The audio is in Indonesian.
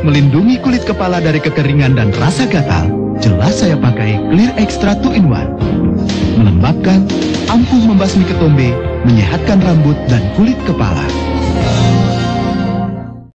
untuk melindungi kulit kepala dari kekeringan dan rasa gatal, jelas saya pakai Clear Extra 2 in 1. Melembabkan, ampuh membasmi ketombe, menyehatkan rambut dan kulit kepala.